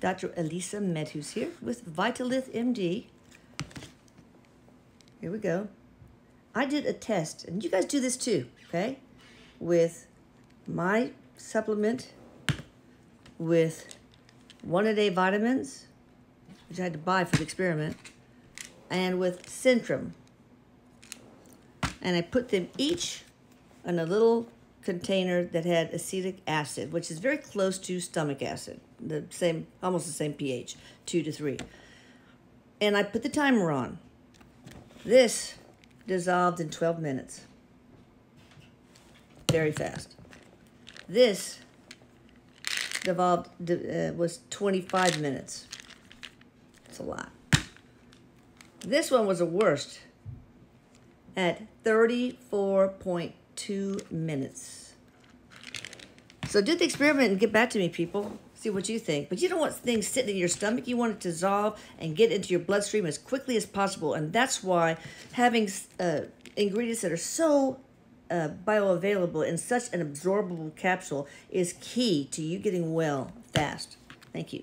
Dr. Elisa Medhus here with Vitalith MD. Here we go. I did a test, and you guys do this too, okay? With my supplement, with one a day vitamins, which I had to buy for the experiment, and with Centrum. And I put them each in a little container that had acetic acid, which is very close to stomach acid, the same, almost the same pH, two to three. And I put the timer on. This dissolved in 12 minutes. Very fast. This dissolved uh, was 25 minutes. It's a lot. This one was the worst at 34.2 minutes. So do the experiment and get back to me, people. See what you think. But you don't want things sitting in your stomach. You want it to dissolve and get into your bloodstream as quickly as possible. And that's why having uh, ingredients that are so uh, bioavailable in such an absorbable capsule is key to you getting well fast. Thank you.